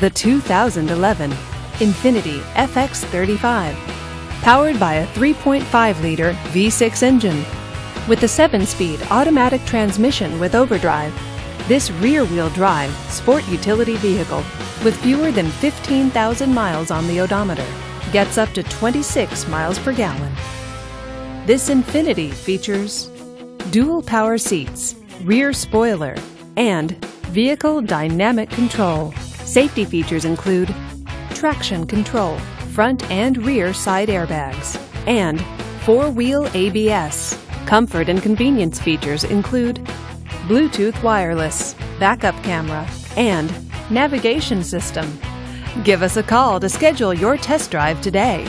The 2011 Infiniti FX35. Powered by a 3.5-liter V6 engine. With a 7-speed automatic transmission with overdrive, this rear-wheel drive sport utility vehicle with fewer than 15,000 miles on the odometer gets up to 26 miles per gallon. This Infiniti features dual power seats, rear spoiler, and vehicle dynamic control. Safety features include traction control, front and rear side airbags, and four-wheel ABS. Comfort and convenience features include Bluetooth wireless, backup camera, and navigation system. Give us a call to schedule your test drive today.